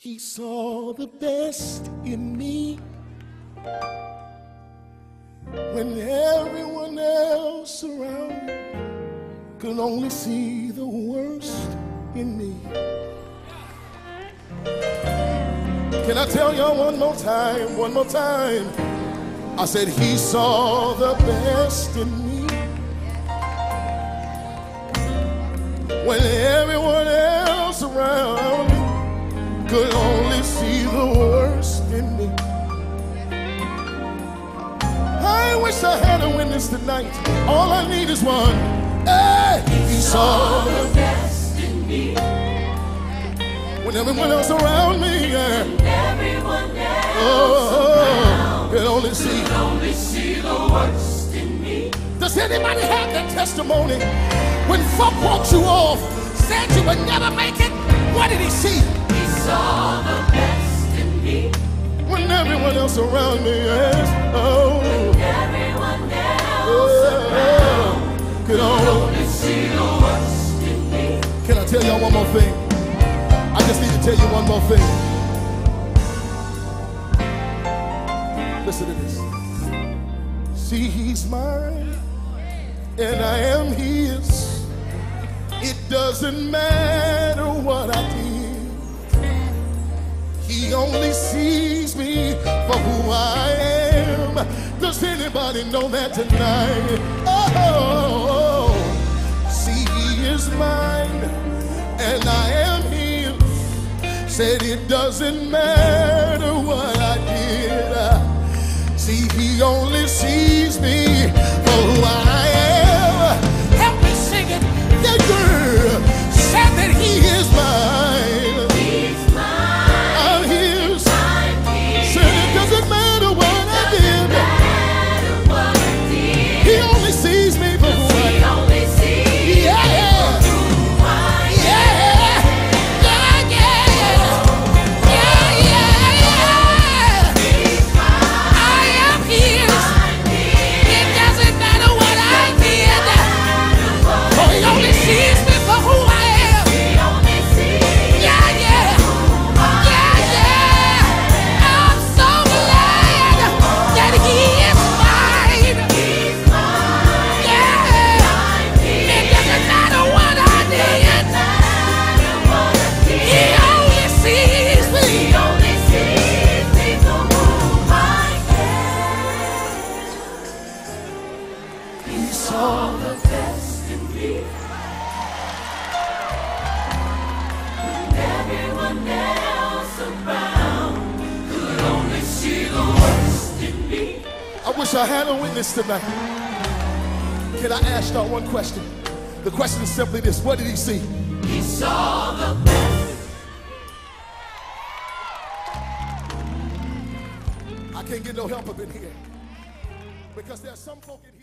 He saw the best in me when everyone else around me could only see the worst in me. Can I tell y'all one more time? One more time. I said, He saw the best in me see the worst in me. I wish I had a witness tonight. All I need is one. Hey, he saw the best in me. when everyone else around me, yeah. Everyone else Oh, could only see. could only see the worst in me. Does anybody have that testimony? When folk walked you off, said you would never make everyone else around me. Oh, Everyone else me. Can I tell y'all one more thing? I just need to tell you one more thing. Listen to this. See, he's mine, and I am his. It doesn't matter what Anybody know that tonight? Oh, see, he is mine, and I am his. Said it doesn't matter what He saw the best in me. When everyone else around could only see the worst in me. I wish I had a witness tonight. Can I ask y'all one question? The question is simply this What did he see? He saw the best. I can't get no help up in here. Because there's some folk in here.